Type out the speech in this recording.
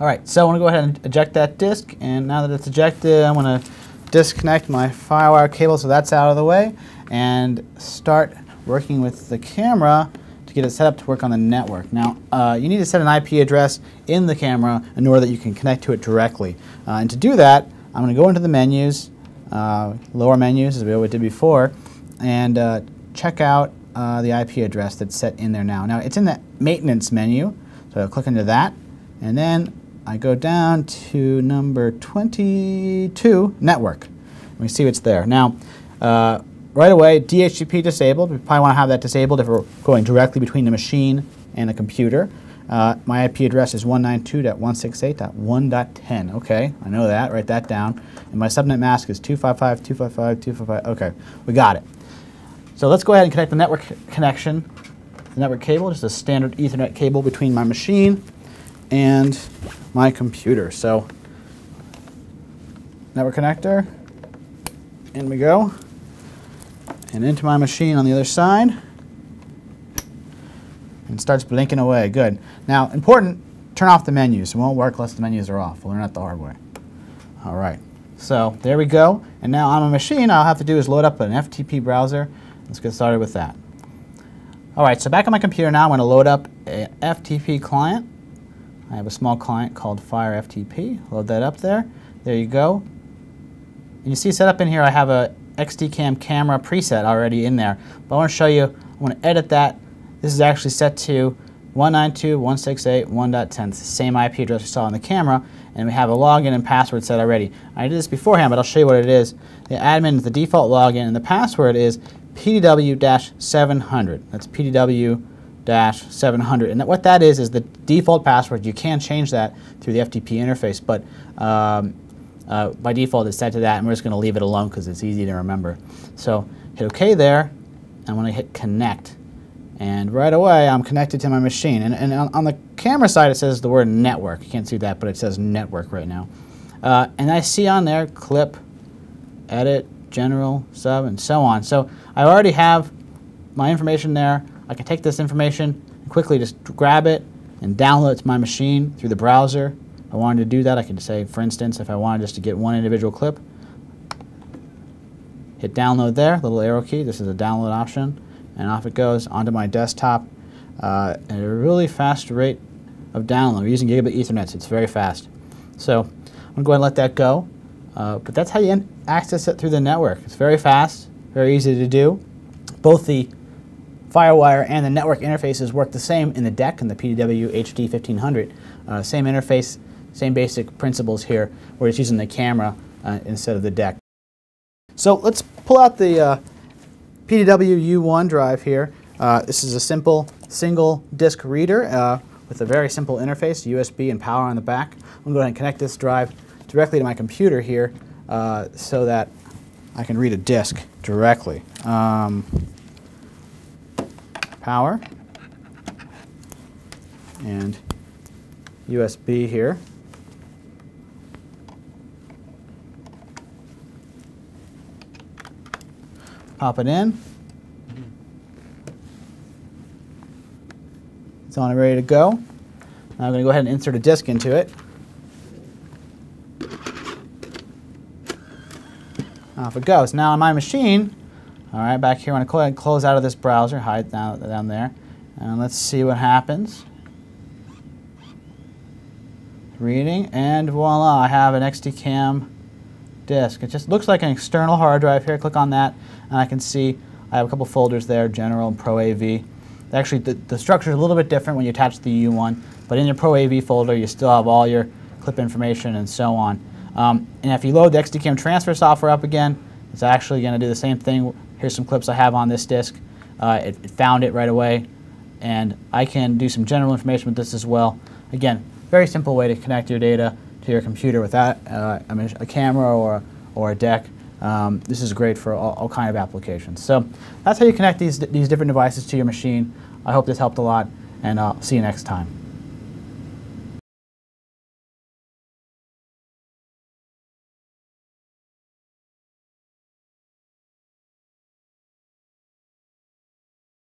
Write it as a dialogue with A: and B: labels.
A: All right, so I'm to go ahead and eject that disk, and now that it's ejected, I'm to disconnect my FireWire cable so that's out of the way, and start working with the camera to get it set up to work on the network. Now, uh, you need to set an IP address in the camera in order that you can connect to it directly. Uh, and to do that, I'm going to go into the menus, uh, lower menus as we always did before, and uh, check out uh, the IP address that's set in there now. Now, it's in the maintenance menu, so I'll click into that, and then I go down to number 22, network. We see what's there. Now, uh, right away, DHCP disabled. We probably want to have that disabled if we're going directly between the machine and a computer. Uh, my IP address is 192.168.1.10. Okay, I know that. Write that down. And my subnet mask is 255.255.255. Okay, we got it. So let's go ahead and connect the network connection, the network cable, just a standard Ethernet cable between my machine and my computer. So network connector, in we go and into my machine on the other side and starts blinking away. Good. Now, important, turn off the menus. It won't work unless the menus are off. We'll learn that the hard way. All right. So there we go. And now on my machine, all I'll have to do is load up an FTP browser. Let's get started with that. All right, so back on my computer now, I'm going to load up a FTP client. I have a small client called FireFTP. Load that up there. There you go. And you see set up in here, I have a XDCam camera preset already in there. But I want to show you, I want to edit that. This is actually set to 192.168.1.10, the same IP address we saw on the camera, and we have a login and password set already. I did this beforehand, but I'll show you what it is. The admin is the default login, and the password is PDW-700. That's PDW-700. And that, what that is is the default password. You can change that through the FTP interface, but um, uh, by default it's set to that and we're just going to leave it alone because it's easy to remember. So hit OK there. I'm going to hit connect. And right away I'm connected to my machine. And, and on, on, the camera side it says the word network. You can't see that but it says network right now. Uh, and I see on there clip, edit, general, sub, and so on. So I already have my information there. I can take this information and quickly just grab it and download it to my machine through the browser I wanted to do that, I could say, for instance, if I wanted just to get one individual clip, hit download there, little arrow key, this is a download option, and off it goes onto my desktop uh, at a really fast rate of download. We're using gigabit ethernet, so it's very fast. So I'm going to go ahead and let that go. Uh, but that's how you access it through the network. It's very fast, very easy to do. Both the FireWire and the network interfaces work the same in the deck and the PDW HD 1500. Uh, same interface, same basic principles here. We're just using the camera uh, instead of the deck. So let's pull out the uh, PDW U1 drive here. Uh, this is a simple single disk reader uh, with a very simple interface, USB and power on the back. I'm going to go ahead and connect this drive directly to my computer here uh, so that I can read a disk directly. Um, power and USB here. Pop it in. It's on and ready to go. Now I'm going to go ahead and insert a disk into it. Off it goes. Now on my machine, all right, back here, I'm going to go ahead and close out of this browser, hide down, down there, and let's see what happens. Reading, and voila, I have an XDCAM disk. It just looks like an external hard drive here. Click on that, and I can see I have a couple folders there, General and Pro AV. Actually, the, the structure is a little bit different when you attach the U1, but in your Pro AV folder, you still have all your clip information and so on. Um, and if you load the XDCAM transfer software up again, it's actually going to do the same thing. Here's some clips I have on this disk. Uh, it, it found it right away, and I can do some general information with this as well. Again, very simple way to connect your data to your computer without uh, I mean, a camera or, or a deck. Um, this is great for all, all kind of applications. So that's how you connect these, these different devices to your machine. I hope this helped a lot, and I'll see you next time.